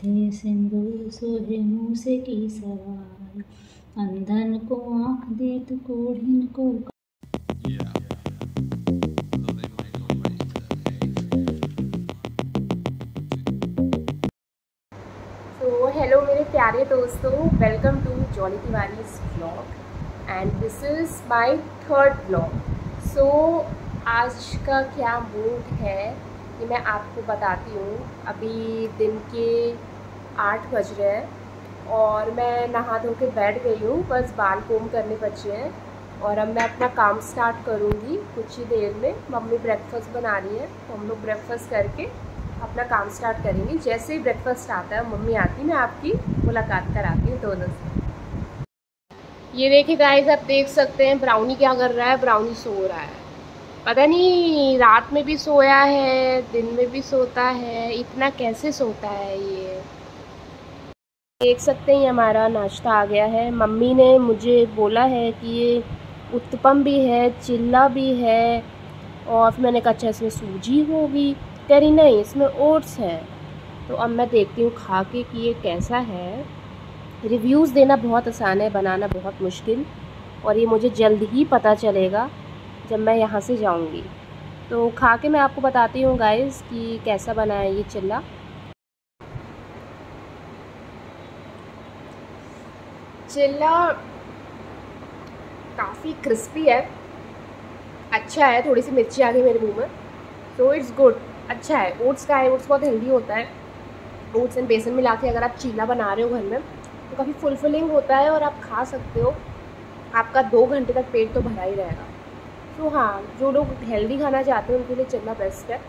माथे सिंदूर सोहे मूसे की सवार। अंधन को आँख दे तो कोढ़िन को Yeah. हेलो मेरे प्यारे दोस्तों welcome to Jolly Tiwari's blog and this is my third blog so आज का क्या मूड है, ये मैं आपको बताती हूँ। अभी दिन के आठ बज रहे हैं और मैं नहा धो के बैठ गई हूँ, बस बाल कोम करने बचे हैं और अब मैं अपना काम स्टार्ट करूँगी कुछ ही देर में। मम्मी ब्रेकफास्ट बना रही है तो हम लोग ब्रेकफास्ट करके अपना काम स्टार्ट करेंगे। जैसे ही ब्रेकफास्ट आता है, मम्मी आती, मैं आपकी मुलाकात कराती हूँ दोनों से। ये देखिए गाइस आप देख सकते हैं ब्राउनी क्या कर रहा है। ब्राउनी सो रहा है। पता नहीं, रात में भी सोया है, दिन में भी सोता है, इतना कैसे सोता है ये? देख सकते हैं, हमारा नाश्ता आ गया है। मम्मी ने मुझे बोला है कि ये उत्पम भी है, चिल्ला भी है और फिर मैंने कहा अच्छा इसमें सूजी होगी? कह रही, नहीं, इसमें ओट्स है। तो अब मैं देखती हूँ खा के कि ये कैसा है। रिव्यूज़ देना बहुत आसान है, बनाना बहुत मुश्किल और ये मुझे जल्द ही पता चलेगा जब मैं यहाँ से जाऊँगी। तो खा के मैं आपको बताती हूँ गाइस कि कैसा बना है ये चिल्ला। चिल्ला काफ़ी क्रिस्पी है। अच्छा है, थोड़ी सी मिर्ची आ गई मेरे मुँह में। सो इट्स गुड अच्छा है। ओट्स का है ओट्स बहुत हेल्दी होता है। ओट्स एंड बेसन मिला के अगर आप चीला बना रहे हो घर में तो काफ़ी फुलफिलिंग होता है और आप खा सकते हो। आपका दो घंटे तक पेट तो भरा ही रहेगा। तो हाँ जो लोग हेल्दी खाना चाहते हैं, उनके लिए चिल्ला बेस्ट है।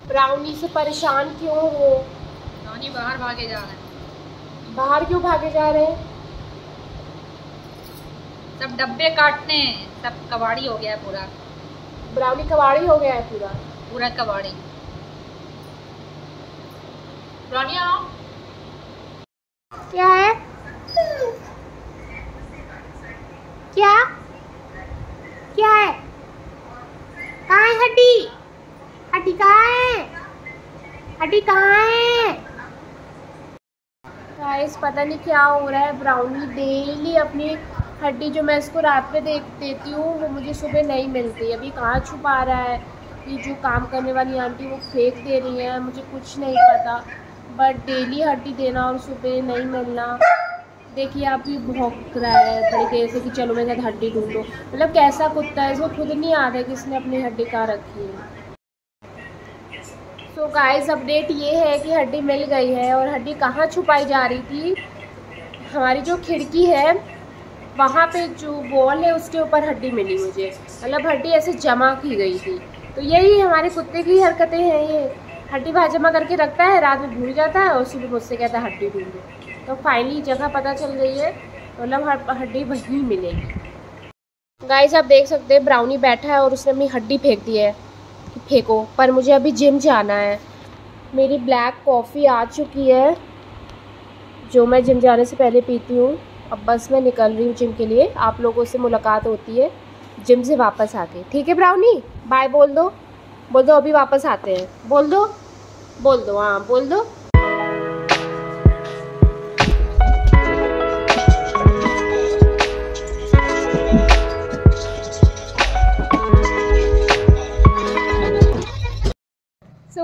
ब्राउनी से परेशान क्यों हो? बाहर भागे जा रहे हैं। बाहर क्यों भागे जा रहे हैं? सब डब्बे काटने हैं सब कबाड़ी हो गया है पूरा। ब्राउनी कबाड़ी हो गया है पूरा। पूरा कबाड़ी। ब्राउनी आओ क्या है क्या क्या है कहाँ है हड्डी हड्डी कहाँ है हड्डी कहाँ है गाइस पता नहीं क्या हो रहा है। ब्राउनी डेली अपनी हड्डी जो मैं इसको रात में देख देती हूँ, वो मुझे सुबह नहीं मिलती। अभी कहाँ छुपा रहा है? ये जो काम करने वाली आंटी, वो फेंक दे रही है। मुझे कुछ नहीं पता। बट डेली हड्डी देना और सुबह नहीं मिलना। देखिए, आप भी भौंक रहा है तरीके से कि चलो मेरे साथ हड्डी ढूंढो। मतलब कैसा कुत्ता है, इसको खुद नहीं आता है कि इसने अपनी हड्डी कहाँ रखी है। सो गाइस अपडेट ये है कि हड्डी मिल गई है और हड्डी कहाँ छुपाई जा रही थी? हमारी जो खिड़की है, वहाँ पे जो बॉल है, उसके ऊपर हड्डी मिली मुझे। मतलब हड्डी ऐसे जमा की गई थी। तो यही हमारे कुत्ते की हरकतें हैं ये। हड्डी वहाँ जमा करके रखता है, रात में भूल जाता है और सुबह मुझसे कहता है, हड्डी ढूंढो। तो फाइनली जगह पता चल गई है। मतलब हड्डी वहीं मिलेगी। गाइस आप देख सकते हैं ब्राउनी बैठा है और उसने अपनी हड्डी फेंक दी है। फेंको, पर मुझे अभी जिम जाना है। मेरी ब्लैक कॉफ़ी आ चुकी है, जो मैं जिम जाने से पहले पीती हूँ। अब बस मैं निकल रही हूँ जिम के लिए। आप लोगों से मुलाकात होती है जिम से वापस आके। ठीक है ब्राउनी? बाय बोल दो। बोल दो, अभी वापस आते हैं। बोल दो। बोल दो हाँ बोल दो।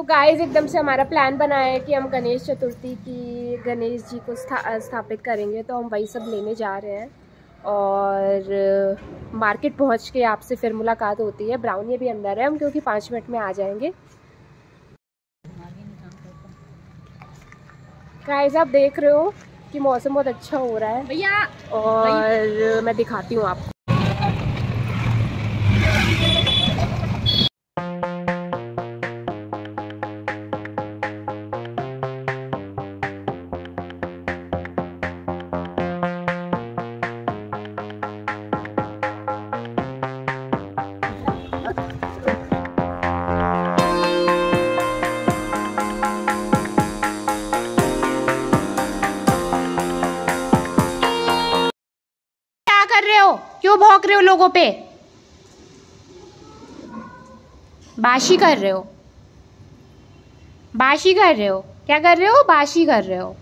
गाइस एकदम से हमारा प्लान बना है कि हम गणेश चतुर्थी की गणेश जी को स्था, स्थापित करेंगे तो हम वही सब लेने जा रहे हैं। और मार्केट पहुँच के आपसे फिर मुलाकात होती है। ब्राउनी भी अंदर है हम क्योंकि पाँच मिनट में आ जाएँगे। गाइस आप देख रहे हो कि मौसम बहुत अच्छा हो रहा है। भैया और मैं दिखाती हूँ आपको। हो क्यों भौंक रहे हो लोगों पे? बाशी कर रहे हो। बाशी कर रहे हो। क्या कर रहे हो? बाशी कर रहे हो।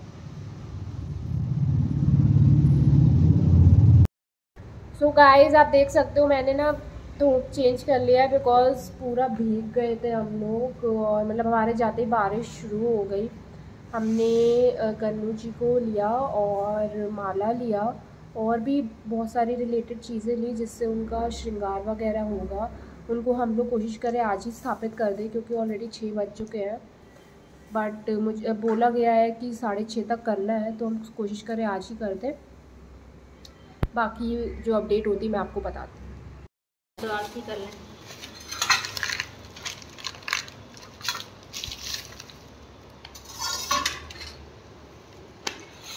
सो so गाइस आप देख सकते हो, मैंने ना धूप चेंज कर लिया है बिकॉज़ पूरा भीग गए थे हम लोग और मतलब हमारे जाते ही बारिश शुरू हो गई। हमने गन्नू जी को लिया और माला लिया। और भी बहुत सारी रिलेटेड चीज़ें ली जिससे उनका श्रृंगार वगैरह होगा। उनको हम लोग कोशिश करें आज ही स्थापित कर दें क्योंकि ऑलरेडी छः बज चुके हैं। बट मुझे बोला गया है कि साढ़े छः तक करना है तो हम कोशिश करें आज ही कर दें। बाकी जो अपडेट होती मैं आपको बताती हूँ। तो आरती कर लें।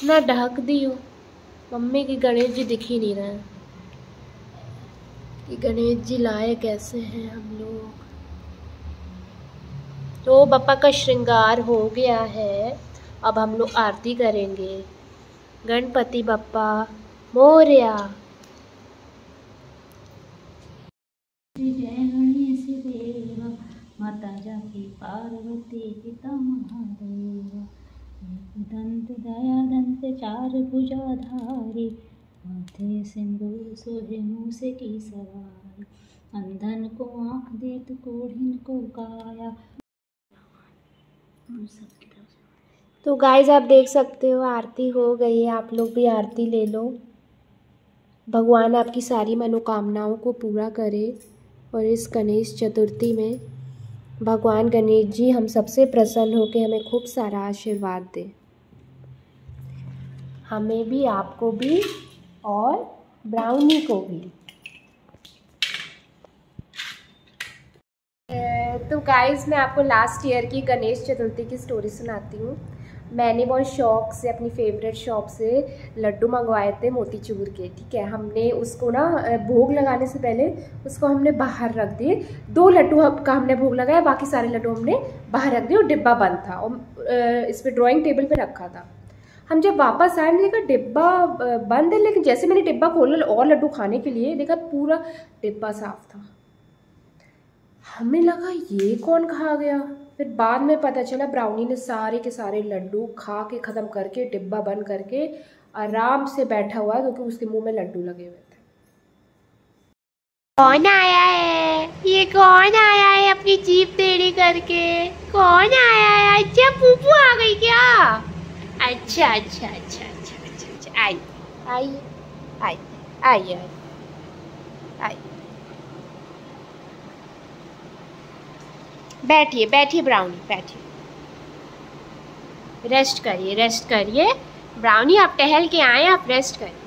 ना ढक दी हो। मम्मी की गणेश जी दिख ही नहीं रहे कि गणेश जी लाए कैसे हैं हम लोग। तो बप्पा का श्रृंगार हो गया है, अब हम लोग आरती करेंगे। गणपति बप्पा, मोरिया। माता जाकी पार्वती पिता महादेव दंत दया दंत चार भुजाधारी माथे सिंदूर सोहे मूस की सवारी। अंधन को आँख देत कोढ़िन को काया की से तो गाइस आप देख सकते हो, आरती हो गई है। आप लोग भी आरती ले लो। भगवान आपकी सारी मनोकामनाओं को पूरा करे। और इस गणेश चतुर्थी में भगवान गणेश जी हम सबसे प्रसन्न होकर हमें खूब सारा आशीर्वाद दे। हमें भी, आपको भी और ब्राउनी को भी। तो गाइस मैं आपको लास्ट ईयर की गणेश चतुर्थी की स्टोरी सुनाती हूँ। मैंने बहुत शौक से, अपनी फेवरेट शॉप से लड्डू मंगवाए थे मोतीचूर के, ठीक है? हमने उसको ना भोग लगाने से पहले उसको हमने बाहर रख दिए। दो लड्डू का हमने भोग लगाया, बाकी सारे लड्डू हमने बाहर रख दिए और डिब्बा बंद था और इस पर ड्राइंग टेबल पे रखा था। हम जब वापस आए मैंने देखा डिब्बा बंद है, लेकिन जैसे मैंने डिब्बा खोला और लड्डू खाने के लिए, देखा पूरा डिब्बा साफ़ था। हमें लगा, ये कौन खा गया? फिर बाद में पता चला, ब्राउनी ने सारे के सारे लड्डू खा के ख़त्म करके, डिब्बा बंद करके, आराम से बैठा हुआ क्योंकि उसके मुँह में लड्डू लगे हुए थे। कौन आया है? ये कौन आया है अपनी जीप टेढ़ी करके? कौन आया है? अच्छा पुप्पू आ गई क्या? अच्छा अच्छा अच्छा अच्छा अच्छा अच्छा आई आई आई आई आई। बैठिए बैठिए ब्राउनी, बैठिए। रेस्ट करिए रेस्ट करिए। ब्राउनी, आप टहल के आए, आप रेस्ट करिए।